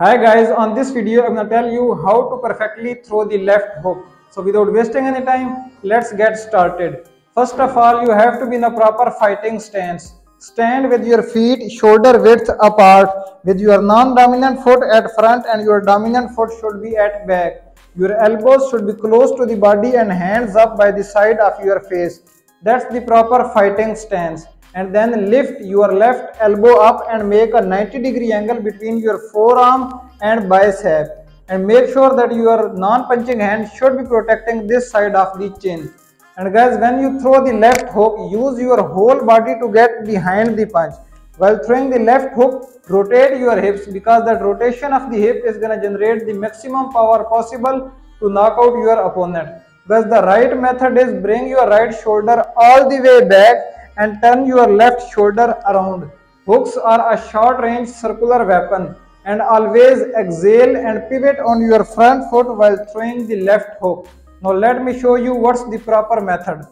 Hi guys, on this video I'm going to tell you how to perfectly throw the left hook. So without wasting any time, let's get started. First of all, you have to be in a proper fighting stance. Stand with your feet shoulder width apart with your non-dominant foot at front and your dominant foot should be at back. Your elbows should be close to the body and hands up by the side of your face. That's the proper fighting stance and then lift your left elbow up and make a 90 degree angle between your forearm and bicep. And make sure that your non-punching hand should be protecting this side of the chin. And guys when you throw the left hook use your whole body to get behind the punch. While throwing the left hook rotate your hips because that rotation of the hip is going to generate the maximum power possible to knock out your opponent. Thus the right method is bring your right shoulder all the way back and turn your left shoulder around. Hooks are a short range circular weapon and always exhale and pivot on your front foot while throwing the left hook. Now let me show you what's the proper method.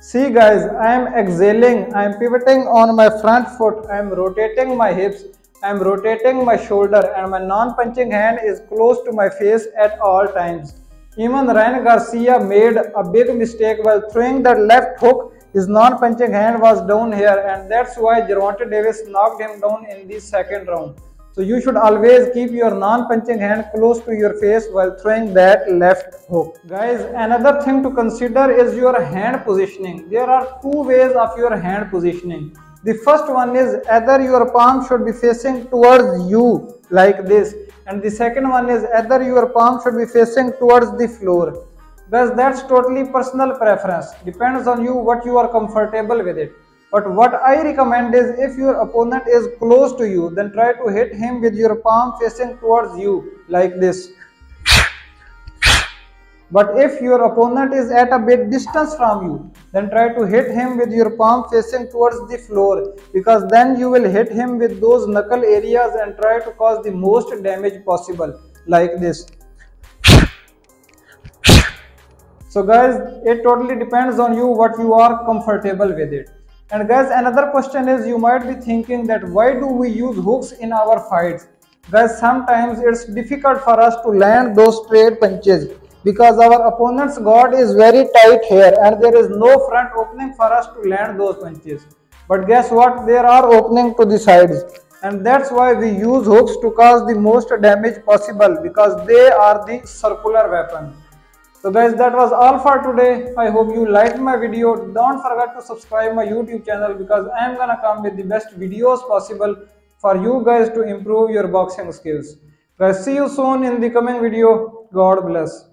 See guys, I am exhaling, I am pivoting on my front foot, I am rotating my hips, I am rotating my shoulder and my non-punching hand is close to my face at all times. Even Ryan Garcia made a big mistake while throwing that left hook. His non-punching hand was down here and that's why Gervonta Davis knocked him down in the second round. So you should always keep your non-punching hand close to your face while throwing that left hook. Guys, another thing to consider is your hand positioning. There are two ways of your hand positioning. The first one is either your palm should be facing towards you like this. And the second one is either your palm should be facing towards the floor. Because that's totally personal preference. Depends on you what you are comfortable with it. But what i recommend is if your opponent is close to you then try to hit him with your palm facing towards you like this. But if your opponent is at a bit distance from you, then try to hit him with your palm facing towards the floor because then you will hit him with those knuckle areas and try to cause the most damage possible like this. So guys, it totally depends on you what you are comfortable with it. And guys, another question is you might be thinking that why do we use hooks in our fights? Guys, sometimes it's difficult for us to land those straight punches because our opponent's guard is very tight here and there is no front opening for us to land those punches. But guess what? There are opening to the sides and that's why we use hooks to cause the most damage possible because they are the circular weapon. So guys that was all for today. I hope you liked my video. Don't forget to subscribe my YouTube channel because I am gonna come with the best videos possible for you guys to improve your boxing skills. Guys see you soon in the coming video. God bless.